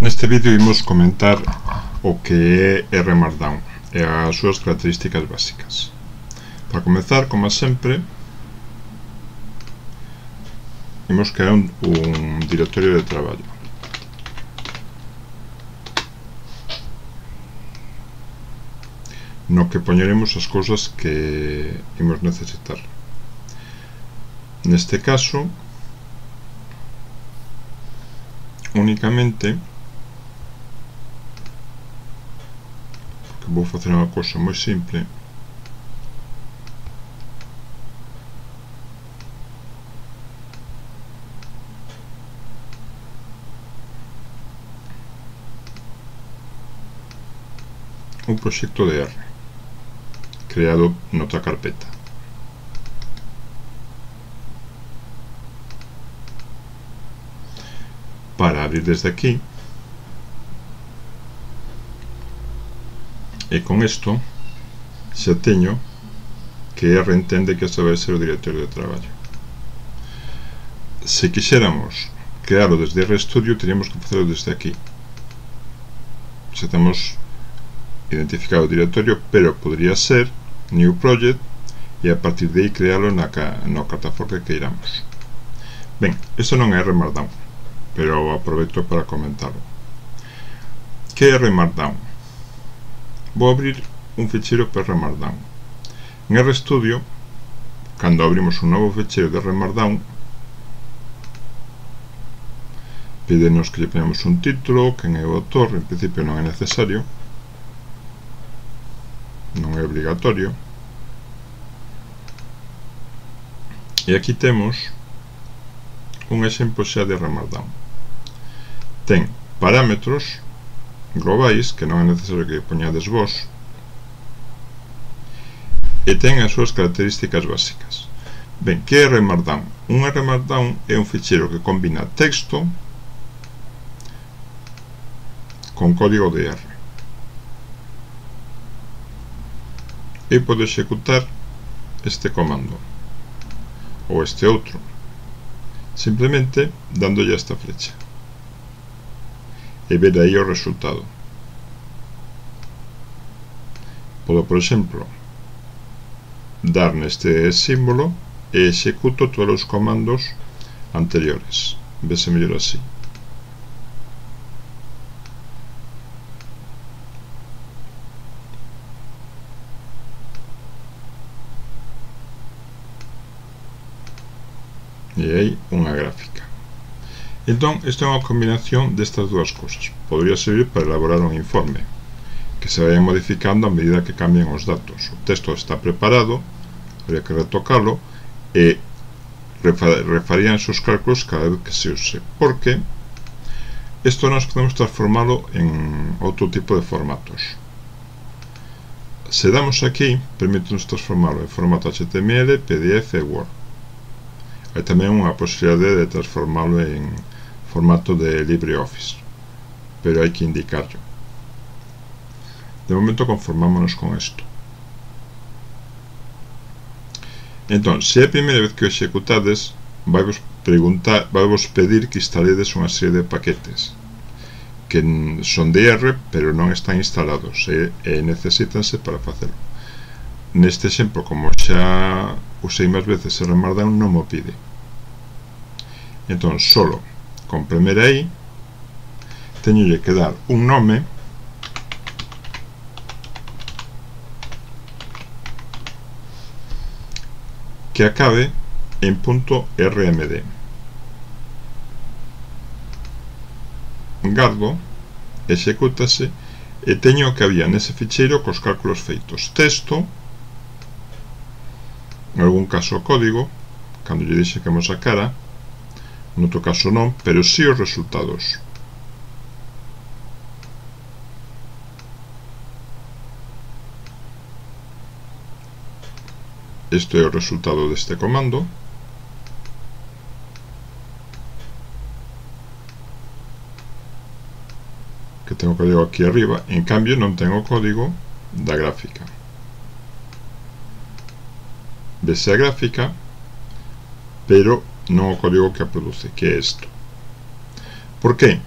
Neste vídeo imos comentar o que é R Markdown e as características básicas. Para comenzar, como sempre, imos crear un, un directorio de traballo. no que poñeremos as cousas que imos necesitar. Neste caso, únicamente vou facer unha cousa moi simple. Un proxecto de R creado noutra carpeta. Para abrir desde aquí e con isto xa teño que R entende que este vai ser o directorio de traballo se quixéramos crearlo desde RStudio teríamos que facelo desde aquí. Xa temos identificado o directorio pero podría ser new project e a partir de aí crealo na, no catafort que queiramos ben, isto non é R Markdown pero aproveito para comentarlo. Que é R Markdown? vou abrir un ficheiro para Markdown. En RStudio, cando abrimos un novo ficheiro de Markdown, pídenos que lle ponemos un título, quen é o autor, en principio non é necesario, non é obligatorio. E aquí temos un exemplo xa de Markdown. Ten parámetros globais que non é necesario que poñades vos e ten as súas características básicas. Ben, que é Markdown? Un Markdown é un ficheiro que combina texto con código de R e pode executar este comando ou este outro simplemente dándolle esta flecha e ver aí o resultado. Podo, por exemplo, dar neste símbolo e executo todos os comandos anteriores. Vese mellor así. E aí unha gráfica. Entón, esta é unha combinación destas dúas cousas. Podría servir para elaborar un informe que se vai modificando a medida que cambian os datos. O texto está preparado, habría que retocalo e refarían os cálculos cada vez que se use. Porque isto nós podemos transformalo en outro tipo de formatos. Se damos aquí, permite-nos transformalo en formato HTML, PDF Word. Hai tamén unha posibilidade de transformalo en formato de LibreOffice pero hai que indicarlo. De momento conformámonos con isto entón, se é a primeira vez que o executades vai vos preguntar, vai vos pedir que instaledes unha serie de paquetes que son de R pero non están instalados e, e necesítanse para facelo. Neste exemplo como xa usei máis veces R Markdown non mo pide. Entón, solo aí teñolle que dar un nome que acabe en punto .rmd gardo execútase e teño que había nese ficheiro cos cálculos feitos. Texto en algún caso código cando lle dixe que mo sacara noutro caso non, pero si os resultados. Este é o resultado deste comando. Que tengo código aquí arriba, en cambio non tengo código da gráfica. A gráfica, pero non o carioca produce, que é isto. Por qué?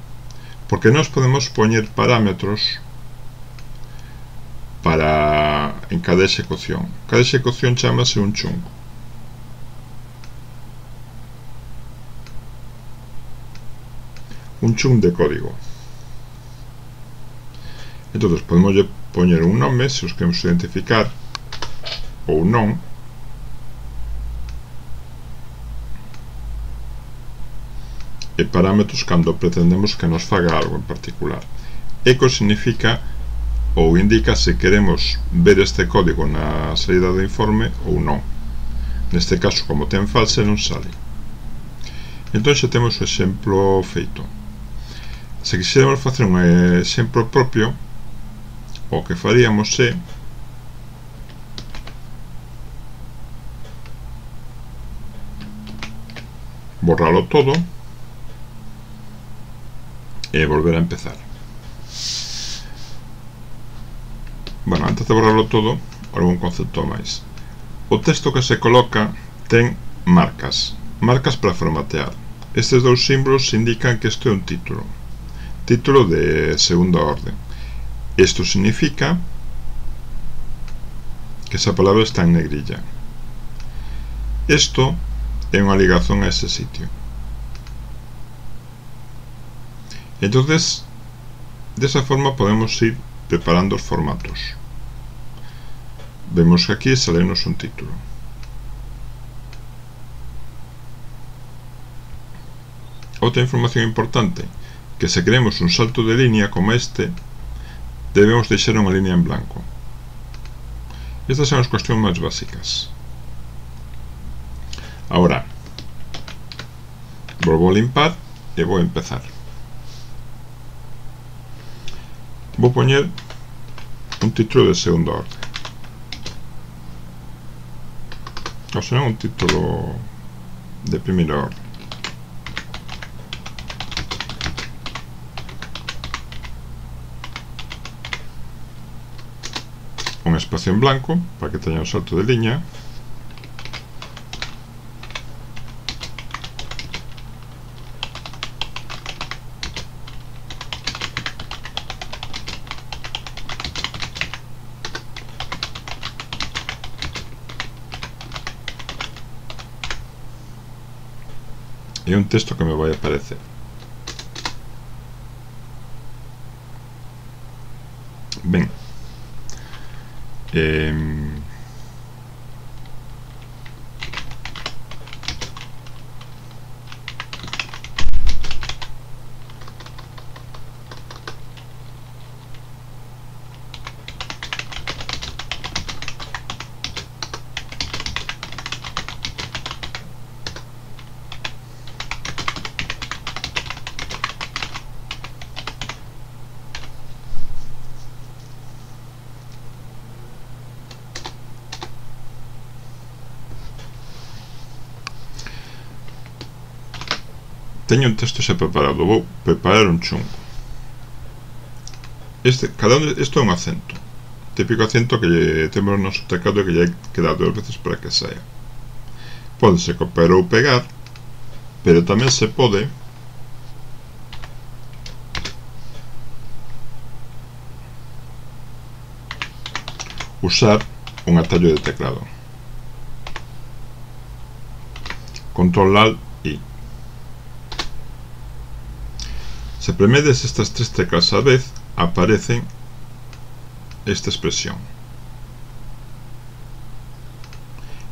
Porque nós podemos poñer parámetros para en cada execución. Cada execución chamase un chungo. Un chung de código. Entón, podemos poñer un nome se os queremos identificar ou non, parámetros cando pretendemos que nos faga algo en particular. Eco significa ou indica se queremos ver este código na saída do informe ou non. Neste caso, como ten false, non sale. Entón xa temos o exemplo feito. Se quixéramos facer un exemplo propio, o que faríamos é borralo todo e volver a empezar. Bueno, antes de borrarlo todo algún concepto máis o texto que se coloca ten marcas marcas para formatear. Estes dous símbolos indican que isto é un título título de segunda orden isto significa que esa palabra está en negrilla. Isto é unha ligazón a ese sitio entonces de esa forma podemos ir preparando os formatos. Vemos que aquí salenos un título. Outra información importante que se queremos un salto de línea como este debemos deixar unha línea en blanco. Estas son as cuestións máis básicas. Ahora volvo a limpar e vou empezar vou poñer un título de segunda orden. Ou senón un título de primeira orden. Un espacio en blanco para que teña un salto de liña e un texto que me vai aparecer ben eh, teño un texto xa preparado. Vou preparar un chungo. Este, cada un, isto é un acento. Típico acento que temos no noso teclado que lle que dar dúas veces para que saia. Pódese copiar ou pegar pero tamén se pode usar un atallo de teclado. Control alt i Se premedes estas tres teclas a vez, aparece esta expresión.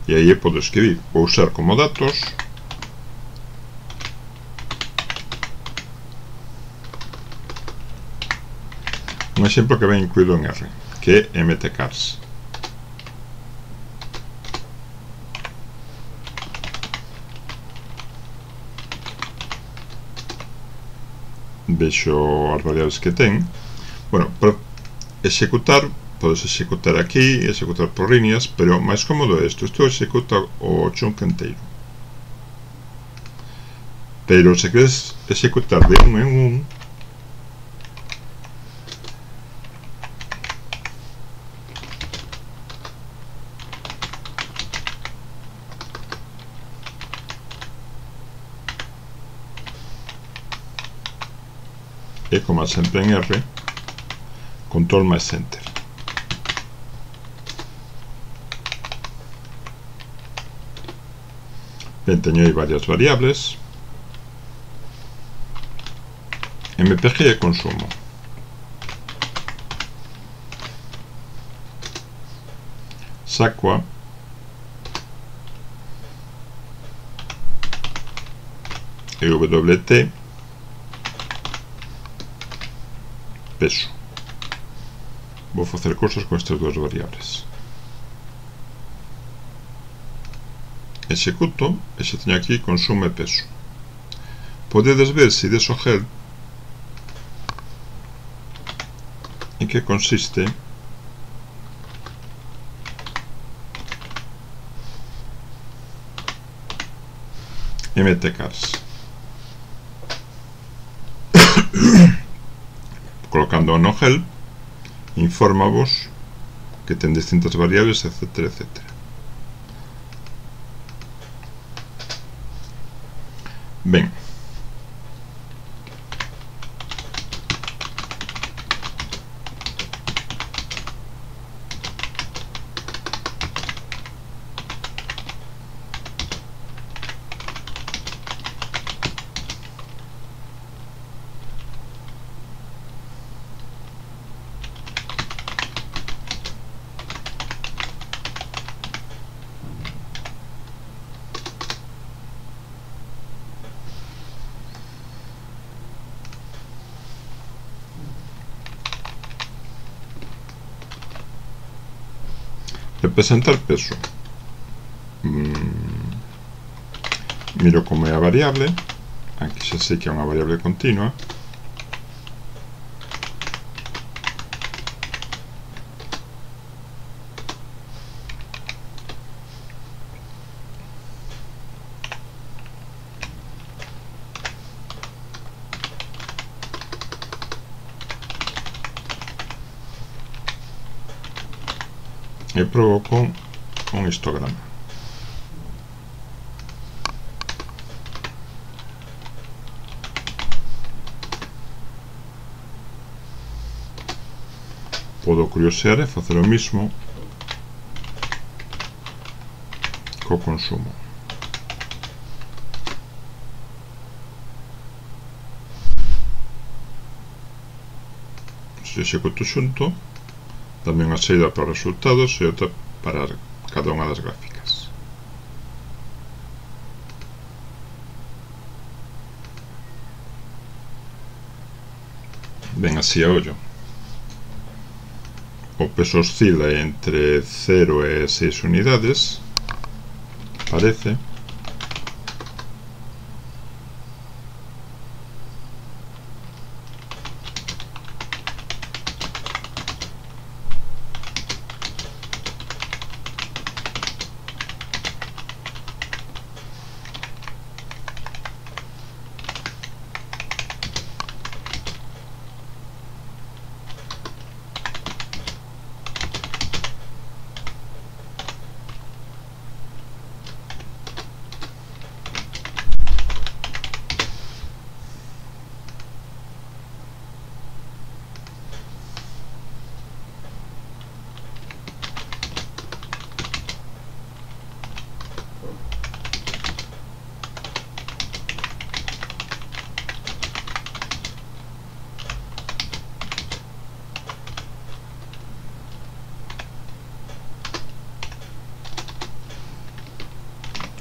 E aí podo escribir, vou usar como datos un exemplo que ven incluído en R, que é mtcars. Vexo as variables que ten. Bueno, para executar podes executar aquí, executar por líneas pero máis cómodo é isto, isto executa o chunk inteiro pero se queres executar de un en un e sempre en R control máis enter ben, teño aí varias variables. MPG e consumo. Sacua e peso. Vou facer cousas con estas dúas variables. Executo e xa teño aquí consumo e peso. Podedes ver se deso help en que consiste colocando no help vos que ten distintas variables, etcétera, etcétera. Ben, representar peso. Mm, miro a variable. Aquí xa sei que é unha variable continua e provoco con un histograma. Podo curiosear e facer o mismo co consumo. Se executo xunto, dame unha saída para resultados e outra para cada unha das gráficas. Ben así a ollo o peso oscila entre 0 e 6 unidades parece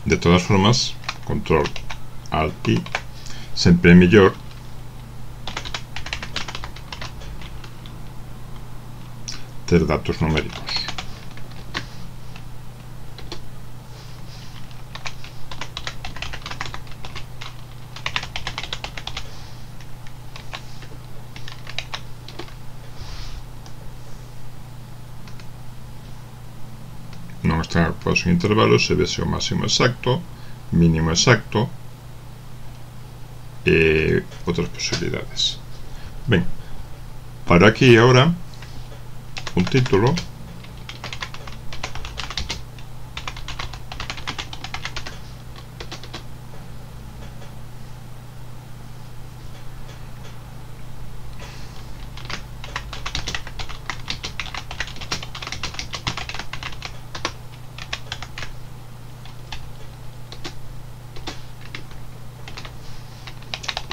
de todas formas control alt I sempre é mellor ter datos numéricos non intervalos se vese o máximo exacto mínimo exacto e outras posibilidades. Ben, para aquí ahora un título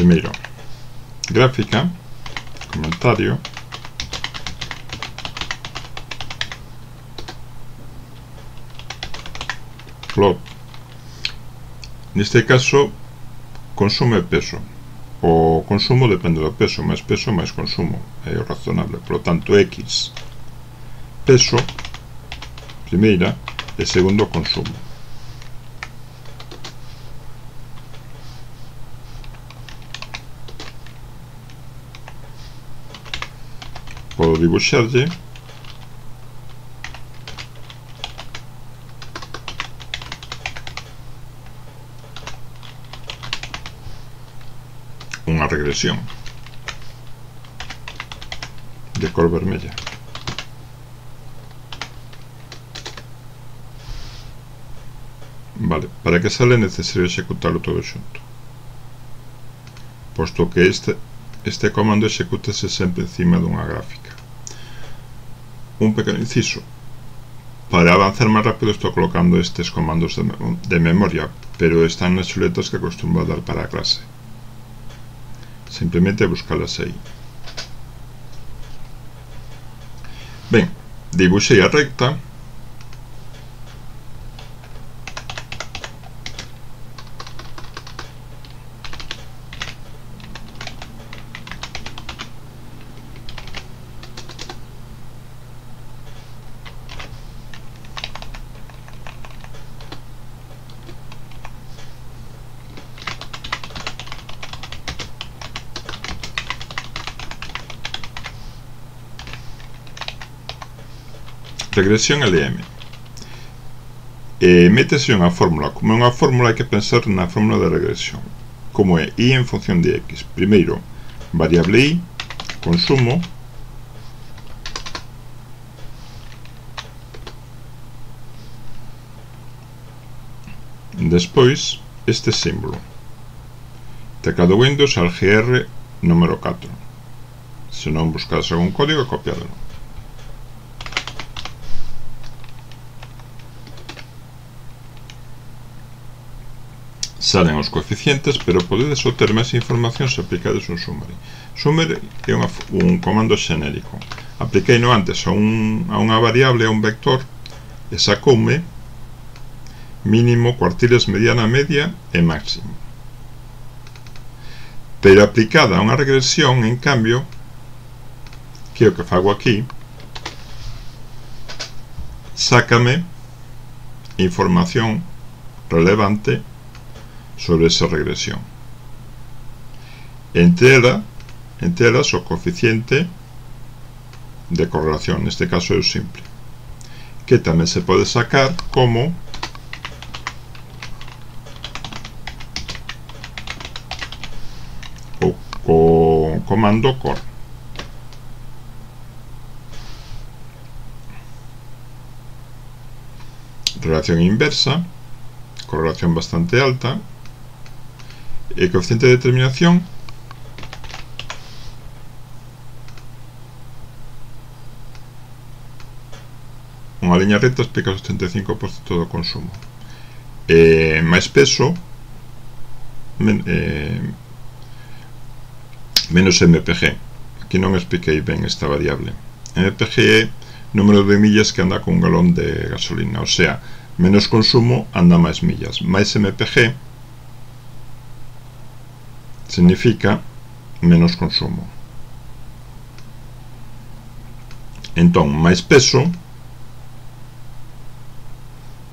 Primeiro, gráfica, comentario, plot. Neste caso, consumo e peso. O consumo depende do peso, máis peso, máis consumo. É razonable. Por lo tanto, X, peso, primeira, e segundo, consumo. Podo dibuixarlle unha regresión de cor vermella. Vale, para que sale necesario executalo todo xunto. Posto que este, este comando executase sempre encima dunha gráfica. Un pequeno inciso. Para avanzar máis rápido estou colocando estes comandos de, memoria, pero están nas chuletas que acostumo a dar para clase. Simplemente buscalas aí ben, dibuixei a recta regresión LM e métese unha fórmula como é unha fórmula hai que pensar na fórmula de regresión como é i en función de x. Primeiro variable i consumo despois este símbolo. Teclado Windows al GR número 4 se non buscades algún código copiadelo salen os coeficientes, pero podedes obter máis información se aplicades un summary. Summary é un comando xenérico. Apliquei no antes a, un, a unha variable, a un vector, e sacoume mínimo, cuartiles, mediana, media e máximo. Pero aplicada a unha regresión, en cambio, que é que fago aquí, sácame información relevante sobre esa regresión. Entre elas o coeficiente de correlación, neste caso é o simple, que tamén se pode sacar como o, o comando cor. Relación inversa, correlación bastante alta, e coeficiente de determinación. Unha liña recta explica o 75% do consumo. E máis peso eh, menos MPG aquí non expliquei ben esta variable. MPG número de millas que anda con un galón de gasolina. O sea, menos consumo anda máis millas. Máis MPG significa menos consumo. Entón, máis peso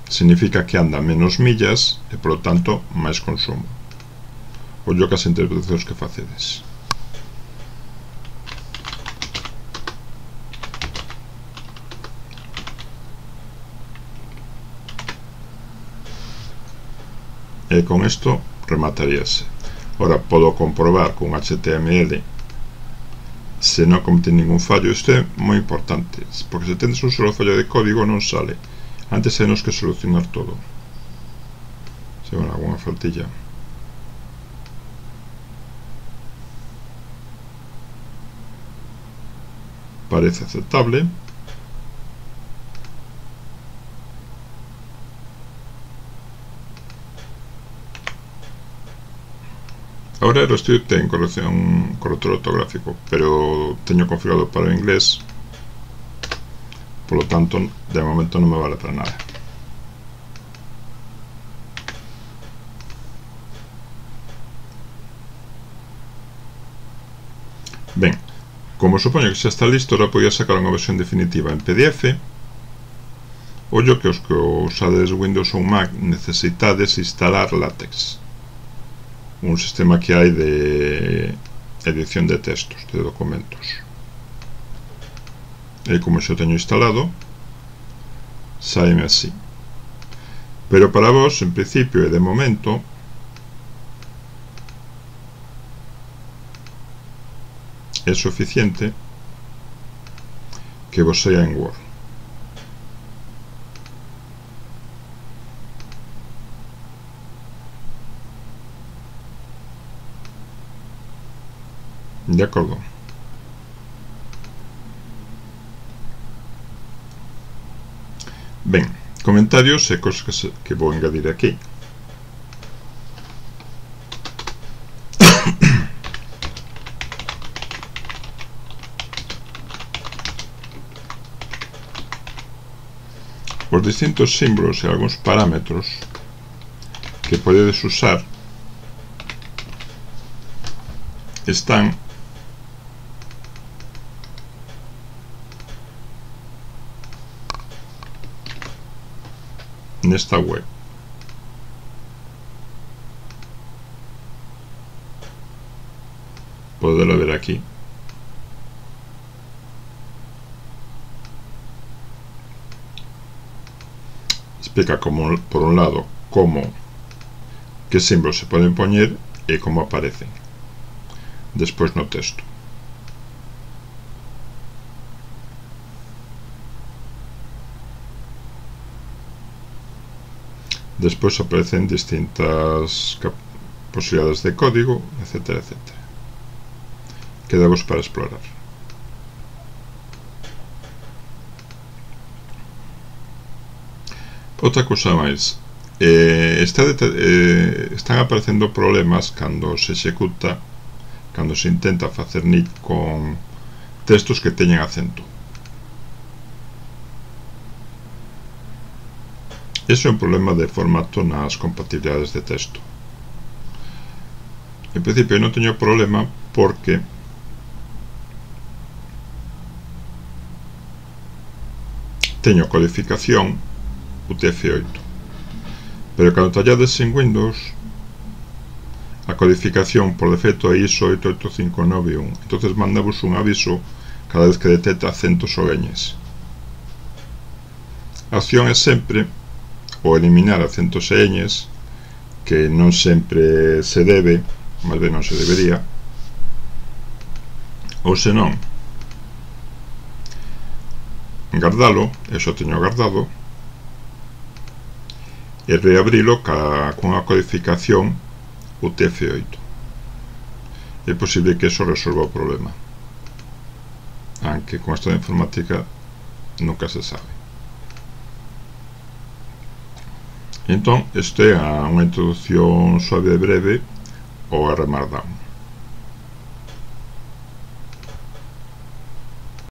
significa que anda menos millas e, polo tanto, máis consumo. Ollo que as interpretacións que facedes. E con isto remataríase. Ora, podo comprobar con HTML se non comete ningún fallo. Isto é moi importante, porque se tendes un solo fallo de código non sale. Antes temos que solucionar todo. Se van alguna faltilla. Parece aceptable. Ahora o estudio ten corrección corrector ortográfico, pero teño configurado para o inglés, polo tanto, de momento non me vale para nada. Ben, como supoño que xa está listo, ahora podía sacar unha versión definitiva en PDF. Ollo que os que usades Windows ou Mac necesitades instalar LaTeX un sistema que hai de edición de textos, de documentos. E como xo teño instalado, saime así. Pero para vos, en principio e de momento, é suficiente que vos sea en Word. De acordo. Ben, comentarios e cosas que, se, que vou engadir aquí. Os distintos símbolos e algúns parámetros que podedes usar están nesta web. Podelo ver aquí. Explica como, por un lado cómo qué símbolos se pueden poner y cómo aparecen después no texto. Después aparecen distintas posibilidades de código, etcétera, etcétera. Quedamos para explorar. Outra cousa máis. Eh, eh, están aparecendo problemas cando se executa cando se intenta facer nick con textos que teñen acento. Ese é un problema de formato nas compatibilidades de texto. En principio non teño problema porque teño codificación UTF-8 pero cando tallades en Windows a codificación por defecto é ISO 88591 entonces mandamos un aviso cada vez que detecta acentos ou a opción é sempre ou eliminar acentos e ñes que non sempre se debe máis ben non se debería ou senón guardalo, eu xa teño guardado e reabrilo ca, cunha codificación UTF-8 é posible que eso resolva o problema aunque con esta informática nunca se sabe. Entón, este é unha introdución suave e breve ao Aramardán.